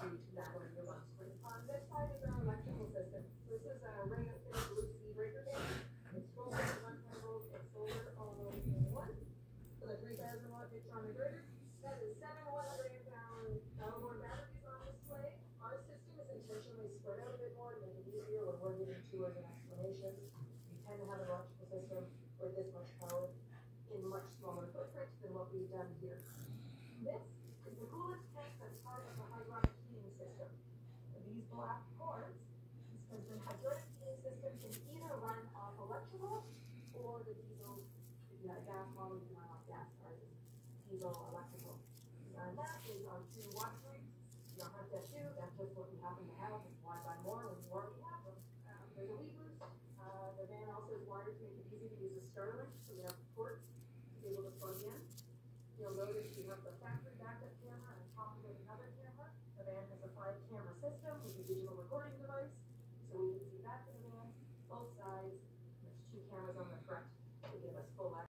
This side is our electrical system. This is a ring blue speed breaker. It's solar one. The three thousand watt that is seven one hundred amp hour Almor batteries on. Our system is intentionally spread out a bit more to make it easier tours and explanations. We tend to have an electrical system with this much power in much smaller footprint than what we've done here. This for diesel, we've got gas models, we've gas charges, diesel, electrical. Beyond that is our two watt streets. You don't have to have two, that's just what we happen to have, and why buy more when more we have them. Um, there's a weavers. Uh, the van also is wired to make it easy to use a Starlink, so we have ports to be able to plug in. You'll notice you have the factory backup camera on top